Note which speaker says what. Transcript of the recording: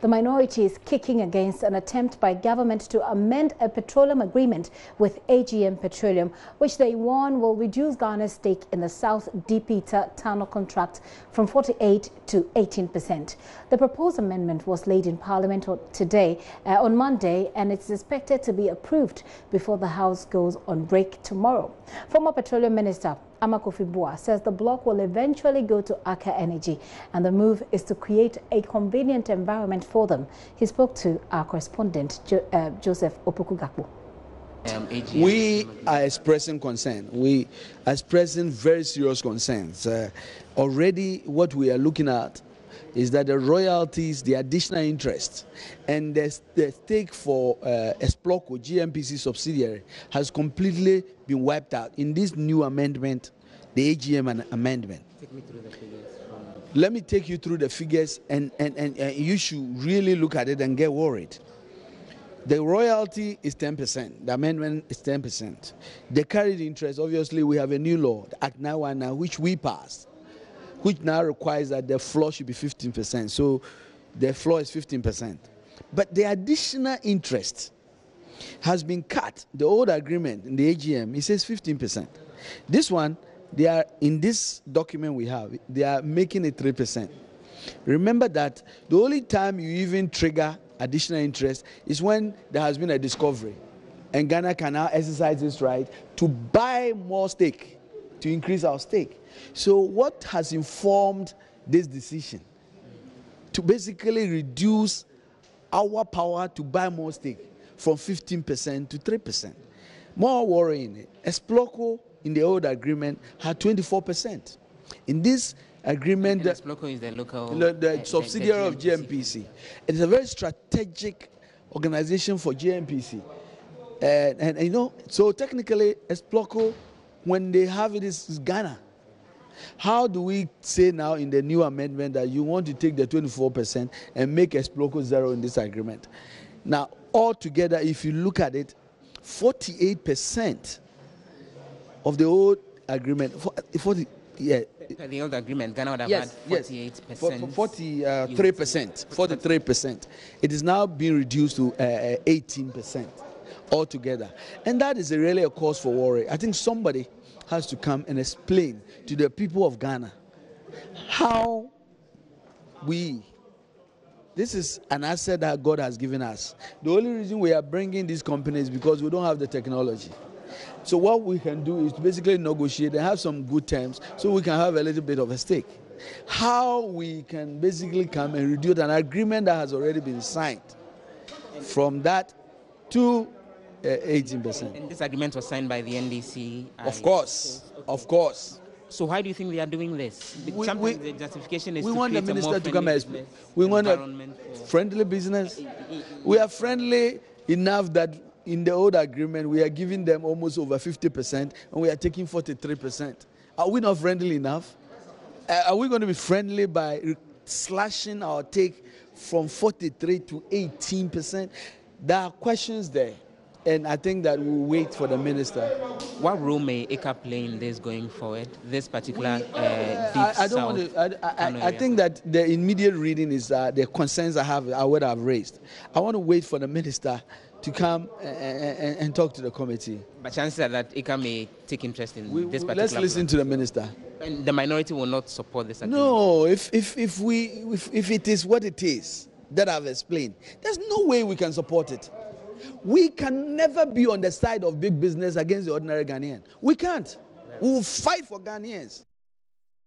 Speaker 1: The minority is kicking against an attempt by government to amend a petroleum agreement with AGM Petroleum, which they warn will reduce Ghana's stake in the South Deepwater Tano contract from 48 to 18 percent. The proposed amendment was laid in Parliament today, uh, on Monday, and it's expected to be approved before the House goes on break tomorrow. Former Petroleum Minister Armah-Kofi Buah says the block will eventually go to Aker Energy and the move is to create a convenient environment for them. He spoke to our correspondent jo uh, Joseph Opoku Gakpo.
Speaker 2: Um, we are expressing concern. We are expressing very serious concerns. Uh, already, what we are looking at is that the royalties, the additional interest, and the, the stake for uh, Explorco, GNPC subsidiary, has completely been wiped out in this new amendment, the AGM amendment. Take me through the figures. Let me take you through the figures, and, and, and, and you should really look at it and get worried. The royalty is 10%. The amendment is 10%. The carried interest, obviously, we have a new law, Act 919, which we passed which now requires that the floor should be 15%. So the floor is 15%. But the additional interest has been cut. The old agreement in the AGM, it says 15%. This one, they are in this document we have, they are making it 3%. Remember that the only time you even trigger additional interest is when there has been a discovery. And Ghana can now exercise this right to buy more stake to increase our stake. So, what has informed this decision? To basically reduce our power to buy more stake from 15% to 3%. More worrying, Explorco in the old agreement had 24%. In this agreement,
Speaker 3: the, Explorco is the local
Speaker 2: the, the uh, subsidiary the, the of GNPC. It is a very strategic organization for GNPC. And, and, and you know, so technically, Explorco when they have it is Ghana. How do we say now in the new amendment that you want to take the 24% and make Explorco zero in this agreement? Now, altogether, if you look at it, 48% of the old agreement, 40, yeah.
Speaker 3: The old agreement, Ghana would have yes, had 48%. Yes,
Speaker 2: 43%. 43%. It is now being reduced to uh, 18% altogether. And that is really a cause for worry. I think somebody has to come and explain to the people of Ghana how we this is an asset that God has given us. The only reason we are bringing these companies because we don't have the technology. So what we can do is basically negotiate and have some good terms so we can have a little bit of a stake. How we can basically come and reduce an agreement that has already been signed from that to 18%. Uh,
Speaker 3: and this agreement was signed by the NDC.
Speaker 2: Of course, okay. of course.
Speaker 3: So why do you think they are doing this? The, we, we, the justification is
Speaker 2: we want the minister to come as we want a friendly business. We are friendly enough that in the old agreement we are giving them almost over 50% and we are taking 43%. Are we not friendly enough? Uh, are we going to be friendly by slashing our take from 43 to 18%? There are questions there and I think that we'll wait for the minister.
Speaker 3: What role may Aker play in this going forward? This particular uh, deep I, I, don't want
Speaker 2: to. I, I, I, think that the immediate reading is uh, the concerns I have are what I've raised. I want to wait for the minister to come and, and, and talk to the committee.
Speaker 3: But chances are that Aker may take interest in we, this particular.
Speaker 2: Let's listen to the minister.
Speaker 3: And the minority will not support this. Agreement.
Speaker 2: No, if if if we if, if it is what it is that I've explained, there's no way we can support it. We can never be on the side of big business against the ordinary Ghanaian. We can't. We will fight for Ghanaians.